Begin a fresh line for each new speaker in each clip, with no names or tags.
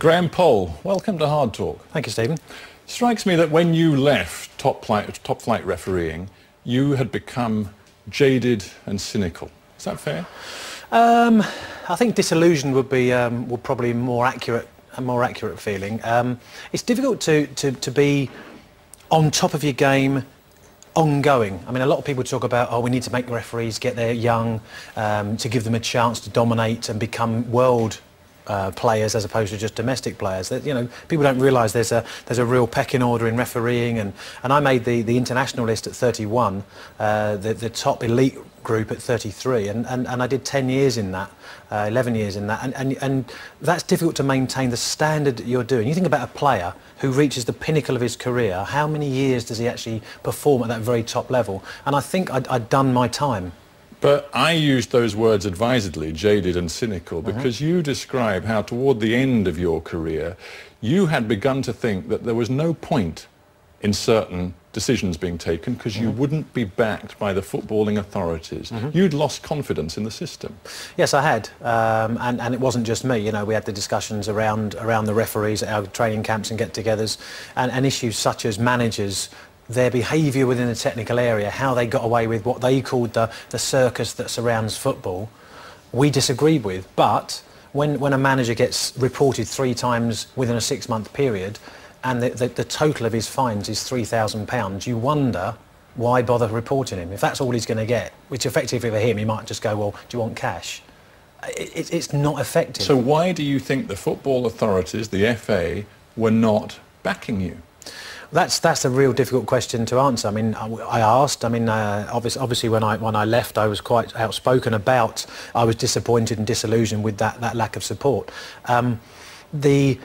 Graham Poll, welcome to Hard Talk.
Thank you, Stephen.
Strikes me that when you left top flight, top flight refereeing, you had become jaded and cynical. Is that fair?
Um, I think disillusioned would be um, would probably more accurate a more accurate feeling. Um, it's difficult to, to, to be on top of your game ongoing. I mean, a lot of people talk about, oh, we need to make referees get there young, um, to give them a chance to dominate and become world uh, players as opposed to just domestic players. That, you know, people don't realise there's a there's a real pecking order in refereeing, and, and I made the, the international list at 31, uh, the the top elite group at 33, and, and, and I did 10 years in that, uh, 11 years in that, and, and and that's difficult to maintain the standard that you're doing. You think about a player who reaches the pinnacle of his career. How many years does he actually perform at that very top level? And I think I'd, I'd done my time.
But I used those words advisedly, jaded and cynical, uh-huh. because mm -hmm. you describe how toward the end of your career, you had begun to think that there was no point in certain decisions being taken because mm -hmm. you wouldn't be backed by the footballing authorities. Mm -hmm. You'd lost confidence in the system.
Yes, I had, um, and, and it wasn't just me. You know, we had the discussions around around the referees at our training camps and get-togethers, and, and issues such as managers their behaviour within the technical area, how they got away with what they called the, the circus that surrounds football, we disagreed with. But when, when a manager gets reported three times within a six-month period and the, the, the total of his fines is £3,000, you wonder why bother reporting him? If that's all he's going to get, which effectively for him, he might just go, well, do you want cash? It, it's not effective.
So why do you think the football authorities, the FA, were not backing you?
That's that's a real difficult question to answer. I mean, I, I asked. I mean, uh, obviously, obviously, when I when I left, I was quite outspoken about. I was disappointed and disillusioned with that that lack of support. Um, the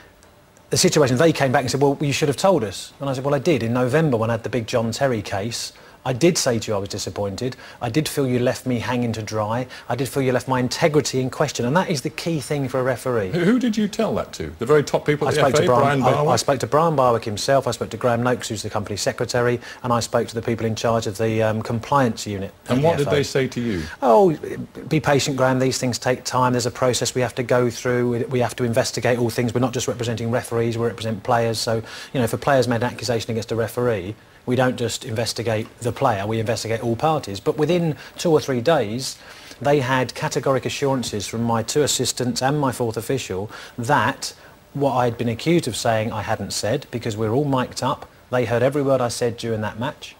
the situation they came back and said, well, you should have told us. And I said, well, I did in November when I had the big John Terry case. I did say to you I was disappointed. I did feel you left me hanging to dry. I did feel you left my integrity in question. And that is the key thing for a referee.
Who, who did you tell that to? The very top people at
I
the FA,
to Brian,
Brian Barwick? I,
I, spoke to Brian Barwick himself. I spoke to Graham Noakes, who's the company secretary. And I spoke to the people in charge of the um, compliance unit.
And what
the
did they say to you?
Oh, be patient, Graham. These things take time. There's a process we have to go through. We have to investigate all things. We're not just representing referees. We represent players. So, you know, if a player's made an accusation against a referee, we don't just investigate the player, we investigate all parties. But within two or three days, they had categoric assurances from my two assistants and my fourth official that what I'd been accused of saying I hadn't said because we we're all mic'd up. They heard every word I said during that match.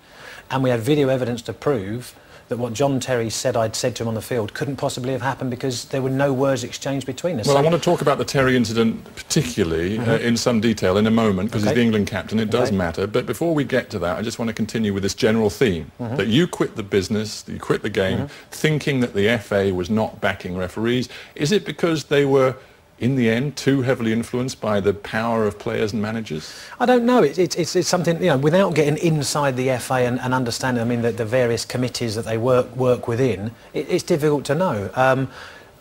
And we had video evidence to prove that what John Terry said I'd said to him on the field couldn't possibly have happened because there were no words exchanged between us.
Well, so I want to talk about the Terry incident particularly mm -hmm. uh, mm-hmm. in some detail in a moment because okay. he's the England captain. It does okay. matter. But before we get to that, I just want to continue with this general theme mm -hmm. that you quit the business, you quit the game, mm -hmm. thinking that the FA was not backing referees. Is it because they were in the end, too heavily influenced by the power of players and managers?
I don't know. It, it, it's, it's something, you know, without getting inside the FA and, and understanding, I mean, the, the, various committees that they work, work within, it, it's difficult to know. Um,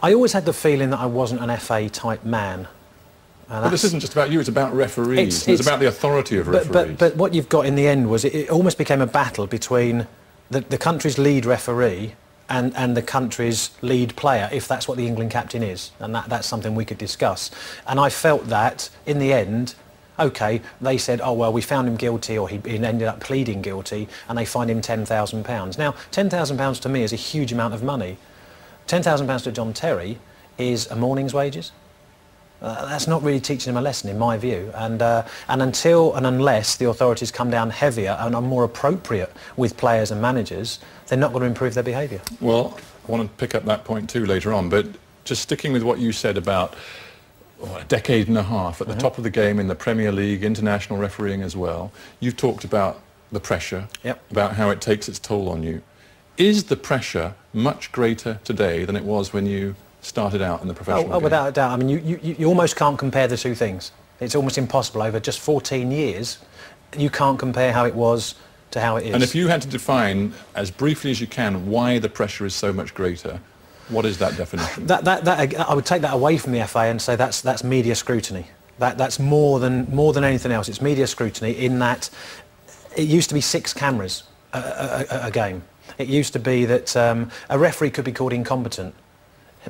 I always had the feeling that I wasn't an FA-type man.
But this isn't just about you, it's about referees. It's, it's, it's about the authority of referees.
But, but, but, what you've got in the end was it, it almost became a battle between the, the country's lead referee and, and the country's lead player, if that's what the England captain is. And that, that's something we could discuss. And I felt that, in the end, OK, they said, oh, well, we found him guilty, or he, he ended up pleading guilty, and they fined him £10,000. Now, £10,000 to me is a huge amount of money. £10,000 to John Terry is a morning's wages. Uh, that's not really teaching him a lesson, in my view. And, uh, and until and unless the authorities come down heavier and are more appropriate with players and managers, they're not going to improve their behaviour.
Well, I want to pick up that point too later on, but just sticking with what you said about oh, a decade and a half at the mm -hmm. top of the game in the Premier League, international refereeing as well, you've talked about the pressure,
yep.
about how it takes its toll on you. Is the pressure much greater today than it was when you started out in the professional
oh, oh without a doubt. I mean, you, you, you almost can't compare the two things. It's almost impossible. Over just 14 years, you can't compare how it was to how it is.
And if you had to define, as briefly as you can, why the pressure is so much greater, what is that definition?
That, that, that, I would take that away from the FA and say that's, that's media scrutiny. That, that's more than, more than anything else. It's media scrutiny in that it used to be six cameras a, a, a, a game. It used to be that um, a referee could be called incompetent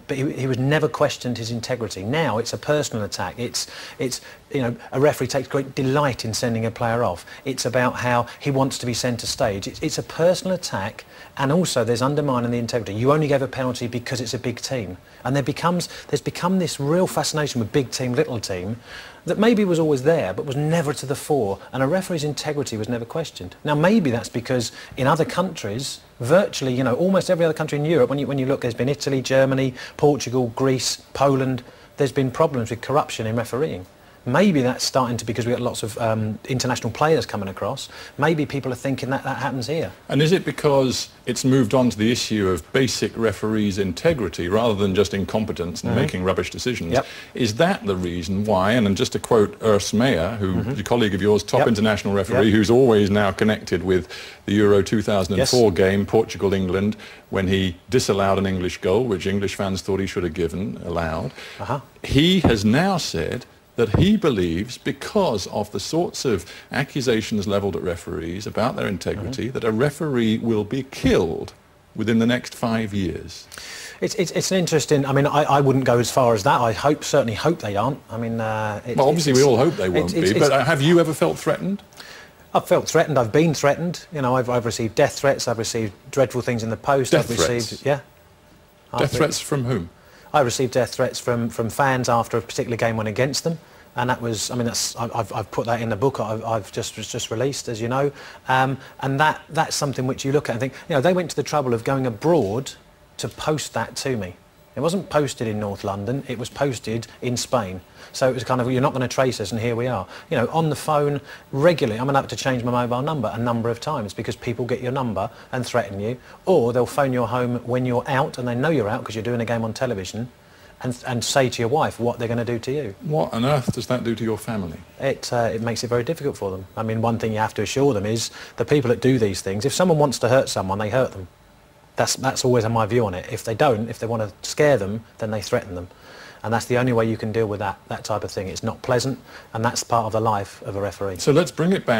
but he, he was never questioned his integrity. Now it's a personal attack. It's, it's, you know, a referee takes great delight in sending a player off. It's about how he wants to be centre stage. It's, it's a personal attack, and also there's undermining the integrity. You only gave a penalty because it's a big team, and there becomes there's become this real fascination with big team, little team, that maybe was always there, but was never to the fore, and a referee's integrity was never questioned. Now maybe that's because in other countries virtually, you know, almost every other country in Europe, when you, when you look, there's been Italy, Germany, Portugal, Greece, Poland, there's been problems with corruption in refereeing. Maybe that's starting to because we got lots of um, international players coming across. Maybe people are thinking that that happens here.
And is it because it's moved on to the issue of basic referees' integrity rather than just incompetence and mm-hmm. making rubbish decisions?
Yep.
Is that the reason why? And just to quote Urs Meier, who mm-hmm. a colleague of yours, top yep. international referee, yep. who's always now connected with the Euro 2004 yes. game, Portugal-England, when he disallowed an English goal, which English fans thought he should have given, allowed. Uh-huh. He has now said that he believes, because of the sorts of accusations levelled at referees about their integrity, mm-hmm. that a referee will be killed within the next five years.
It's, it's, it's an interesting, I mean, I, I wouldn't go as far as that. I hope, certainly hope they aren't. I mean, uh,
it, well, obviously we all hope they won't be, but have you ever felt threatened?
I've felt threatened. I've been threatened. You know, I've, I've received death threats. I've received dreadful things in the post.
Death
I've
received,
threats? yeah.
Death I've threats from whom?
I received death threats from, from fans after a particular game went against them and that was, I mean, that's, I've, I've put that in the book I've, I've just just released, as you know, um, and that that's something which you look at and think, you know, they went to the trouble of going abroad to post that to me. It wasn't posted in North London, it was posted in Spain. So it was kind of, you're not going to trace us, and here we are. You know, on the phone regularly, I'm going to have to change my mobile number a number of times because people get your number and threaten you, or they'll phone your home when you're out and they know you're out because you're doing a game on television and, and say to your wife what they're going to do to you.
What on earth does that do to your family?
It, uh, it makes it very difficult for them. I mean, one thing you have to assure them is the people that do these things, if someone wants to hurt someone, they hurt them. That's, that's always my view on it. If they don't, if they want to scare them, then they threaten them. And that's the only way you can deal with that, that type of thing. It's not pleasant, and that's part of the life of a referee.
So let's bring it back.